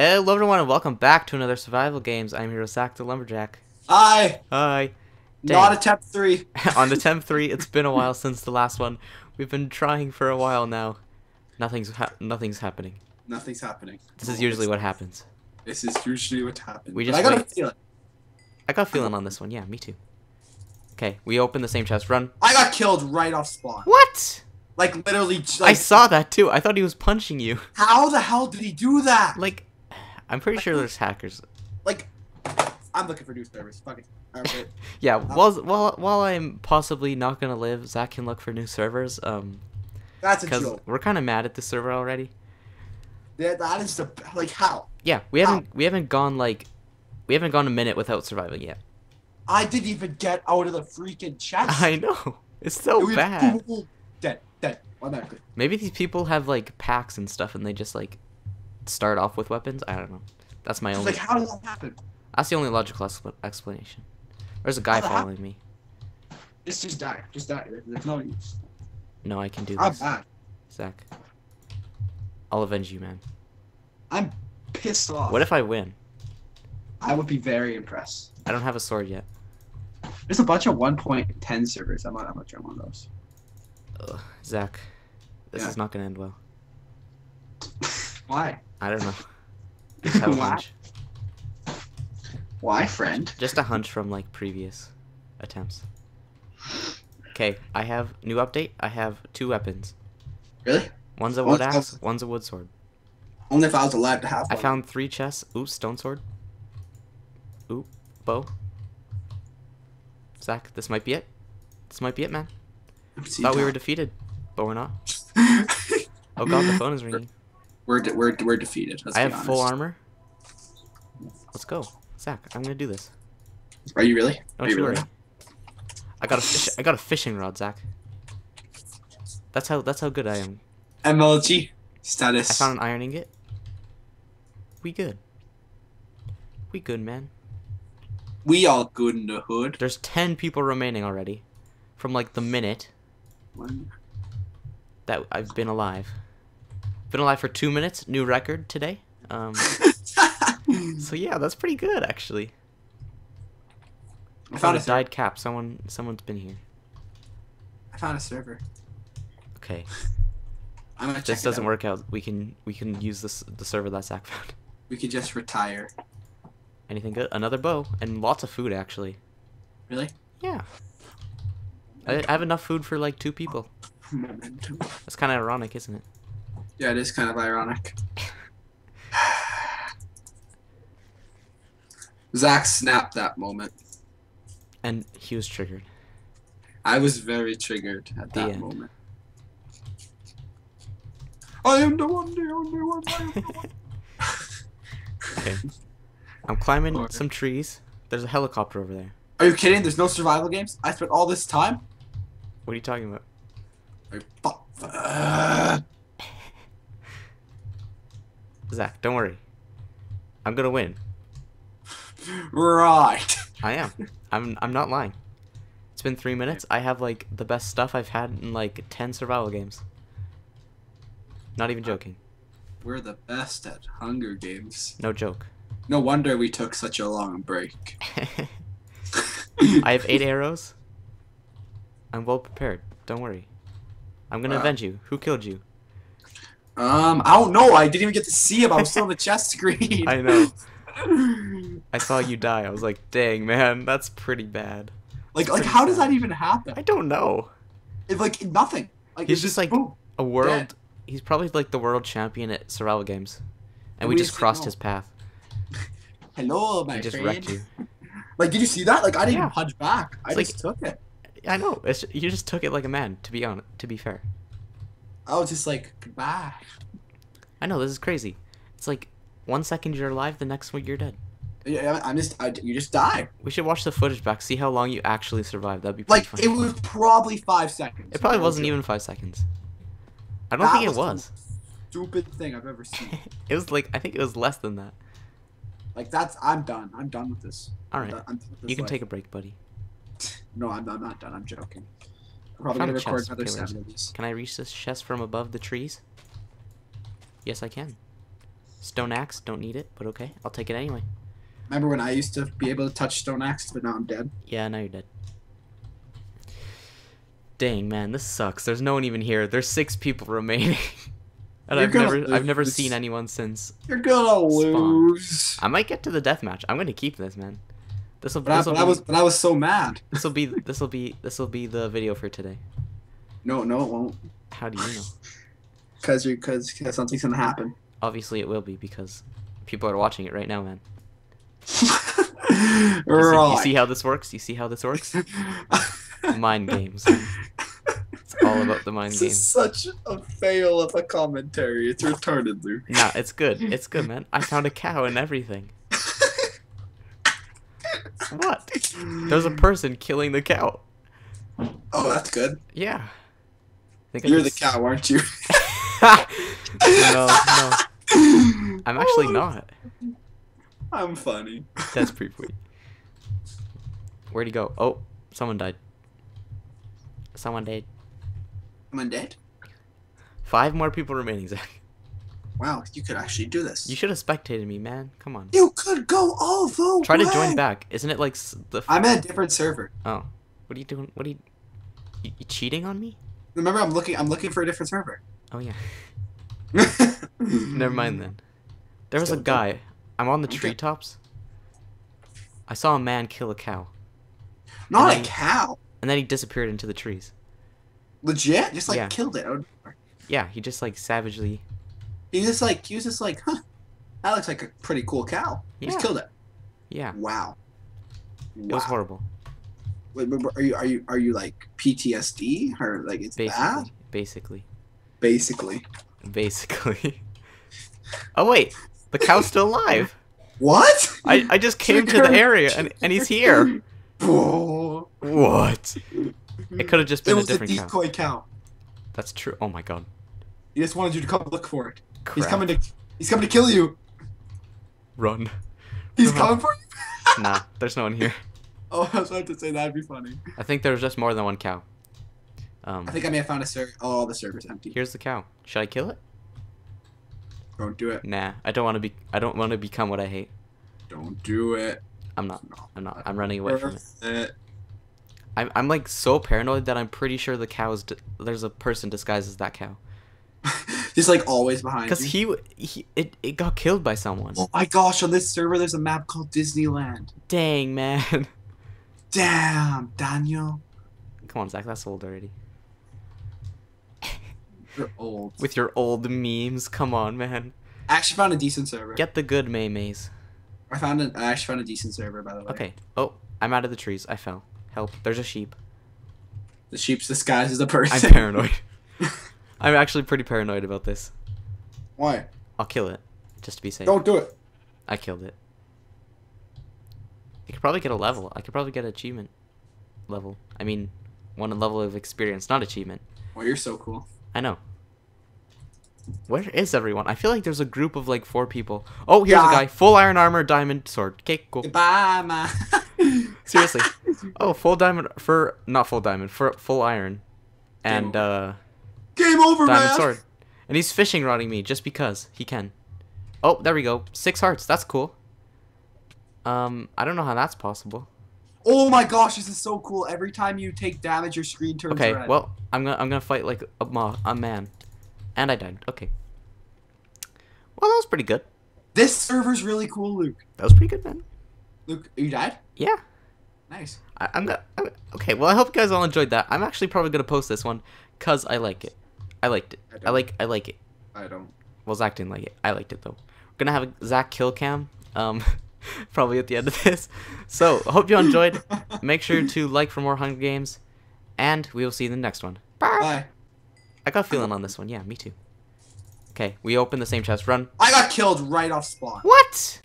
Hello everyone and welcome back to another survival games. I'm Hero Sack the Lumberjack. Hi. Hi. Not Dang. attempt three. On attempt 3, it's been a while since the last one. We've been trying for a while now. Nothing's ha- nothing's happening. Nothing's happening. This is usually what happens. This is usually what happens. We But just I got wait. a feeling. I got a feeling on this one. Yeah, me too. Okay, we open the same chest. Run. I got killed right off spawn. What? Like literally. j- I Like, saw that too. I thought he was punching you. How the hell did he do that? Like, I'm pretty sure there's hackers. Like, I'm looking for new servers. Fuck it. Alright. Yeah, while while while I'm possibly not gonna live, Zach can look for new servers. Um, That's a because joke. we're kind of mad at the server already. That, that is the like how Yeah, we haven't we haven't gone like we haven't gone a minute without surviving yet. I didn't even get out of the freaking chest. I know it's so bad. Dead. Dead. Automatically. Maybe these people have like packs and stuff, and they just like start off with weapons. I don't know. That's my It's only. like how did that happen? That's the only logical expl- explanation. There's a guy following me. Just just die. Just die. There's no use. No, I can do I'm this, bad. Zach. I'll avenge you, man. I'm pissed off. What if I win? I would be very impressed. I don't have a sword yet. There's a bunch of 1.10 servers. I'm not that much on those. Ugh, Zach, this Yeah. is not gonna end well. Why? I don't know. Just have a Why? hunch. Why, friend? Just a hunch from like previous attempts. Okay, I have new update. I have two weapons. Really? One's a wood axe. One's a wood sword. Only if I was allowed to have One. I found three chests. Ooh, stone sword. Ooh, bow. Zach, this might be it. This might be it, man. Thought we were defeated, but we're not. Oh god, the phone is ringing. We're, de- we're, we're defeated. I have full armor. Let's go, Zach. I'm gonna do this. Are you really? Don't Are you you worry. really? I got a fish, I got a fishing rod, Zach. That's how that's how good I am. MLG status. I found an iron ingot. We good. We good, man. we all good in the hood. There's ten people remaining already, from like the minute One. that I've been alive. Been alive for two minutes. New record today. Um. So yeah, that's pretty good actually. I found found a a died cap. Someone, someone's been here. I found a server. Okay, I'm gonna check this doesn't out. work out. We can we can use this the server that Zach found. We could just retire. Anything good? Another bow and lots of food actually. Really? Yeah. I, I have enough food for like two people. Momentum. That's kind of ironic, isn't it? Yeah, it is kind of ironic. Zach snapped that moment. And he was triggered. I was very triggered at The that end. moment. I am the one, the only one. I am the one. Okay. I'm climbing some trees. There's a helicopter over there. Are you kidding? There's no survival games. I spent all this time. What are you talking about? Like, fuck. Uh, Zach, don't worry. I'm gonna win. right. I am. I'm I'm not lying. It's been three minutes. I have like the best stuff I've had in like ten survival games. Not even joking. We're the best at Hunger Games. No joke. No wonder we took such a long break. I have eight arrows. I'm well prepared. Don't worry. I'm gonna Wow. avenge you. Who killed you? Um, I don't know. I didn't even get to see him. I was still on the chest screen. I know. I saw you die. I was like, dang man, that's pretty bad. like, like, how does that even happen? I don't know. It's like nothing. Like He's it's just like- boom. A world. He's probably like the world champion at survival games, and we We just just crossed know. his path. Hello, my He just friend. wrecked you. Like, did you see that? Like, I didn't Yeah. even punch back. I It's just took it. I know. It's you just took it like a man. To be honest, to be fair. I was just like, goodbye. I know this is crazy. It's like one second you're alive, the next one you're dead. Yeah, I'm just, I, you just die. We should watch the footage back, see how long you actually survived. That'd be pretty Like, funny. it was probably five seconds. It probably wasn't even five seconds. I don't That think it was the was. Stupid thing I've ever seen. it was like I think it was less than that. like, that's, I'm done. I'm done with this. All right. Done- I'm done with this you can life. take a break, buddy. No, I'm, I'm not done. I'm joking. Probably gonna record another Okay, where is seven of these. Can I reach this chest from above the trees? Yes, I can. Stone axe, don't need it, but okay, I'll take it anyway. Remember when I used to be able to touch stone axe, but now I'm dead? Yeah, now you're dead. Dang man, this sucks. There's no one even here. There's six people remaining. and You're I've never I've never seen anyone since. You're gonna Spawn. lose. I might get to the death match. I'm gonna keep this, man. This will But, I, but I be was but I was so mad. this will be this will be this will be the video for today. No, no, it won't. How do you know? Cause you cause, cause something's gonna happen. Obviously it will be because people are watching it right now, man. You see, right. you see how this works? You see how this works? mind games. It's all about the mind this games. is such a fail of a commentary. It's retarded, Luke. Nah, it's good. It's good, man. I found a cow and everything. What? There's a person killing the cow. Oh, that's good. Yeah. Think You're the cow, aren't you? no, no. I'm actually not. I'm funny. That's pretty sweet. Where'd he go? Oh, someone died. Someone died. Someone dead? Five more people remaining, Zach. Wow, you could actually do this. You should have spectated me, man. Come on. You could go all the Try to join back. Isn't it like the? I'm at a different server. Oh, what are you doing? What are you? You, you cheating on me? Remember, I'm looking. I'm looking for a different server. Oh yeah. Never mind then. There was a Still guy. I'm on the treetops. I saw a man kill a cow, Not And a cow. and then he disappeared into the trees. Legit, just like Yeah. killed it. Yeah, he just like savagely. He was just like he was just like, huh, that looks like a pretty cool cow. He Yeah. just killed it. Yeah, Wow. it was horrible. Wait, are you are you are you like PTSD or like it's Basically, that? basically, Basically. basically. oh wait, the cow's still alive. What? I, I just came to the area and, and he's here. What? It could have just been a was a different cow. decoy cow. That's true. Oh my god. He just wanted you to come look for it. He's coming to he's coming to kill you. Run. He's Uh-huh. coming for you. Nah, there's no one here. Oh, I was about to say that'd be funny. I think there's just more than one cow. Um, I think I may have found a server. Oh, the server's empty. here's the cow. Should I kill it? Don't do it. Nah, I don't want to be. I don't want to become what I hate. Don't do it. I'm not. No. I'm not. I'm running away from it. It. I'm. I'm like so paranoid that I'm pretty sure the cow is. There's a person disguised as that cow. Just like always behind Because he, he, it, it got killed by someone. Oh my gosh, on this server there's a map called Disneyland. Dang man. Damn, Daniel. Come on, Zach. That's old already. You're old. With your old memes. Come on, man. I actually found a decent server. Get the good maymays. I found an I actually found a decent server by the way. Okay. Oh, I'm out of the trees. I fell. Help. There's a sheep. The sheep's disguised as a person. I'm paranoid. I'm actually pretty paranoid about this. Why? I'll kill it, just to be safe. Don't do it. I killed it. You could probably get a level. I could probably get an achievement level. I mean, one level of experience, not achievement. Well, you're so cool. I know. Where is everyone? I feel like there's a group of like four people. Oh, here's Yeah. a guy. Full iron armor, diamond sword. Okay, cool. Goodbye, man. Seriously. Oh, full diamond for not full diamond for full iron, and uh, Game over, diamond man. sword. And he's fishing rodding me just because he can. Oh, there we go. Six hearts. That's cool. Um, I don't know how that's possible. Oh my gosh, this is so cool. Every time you take damage, your screen turns Okay, red. well, I'm gonna I'm gonna fight like a mo- a man, and I died. Okay. Well, that was pretty good. this server's really cool, Luke. That was pretty good, man. Luke, you died? Yeah. Nice. I, I'm gonna. I'm, okay. Well, I hope you guys all enjoyed that. I'm actually probably gonna post this one, cause I like it. I liked it. I I like. I like it. I don't. Well, Zach didn't like it. I liked it though. We're gonna have a Zach kill cam. Um, probably at the end of this. So hope you enjoyed. Make sure to like for more Hunger Games, and we will see you in the next one. Bye. I got a feeling on this one. Yeah, me too. Okay, we open the same chest. Run. I got killed right off spawn. What?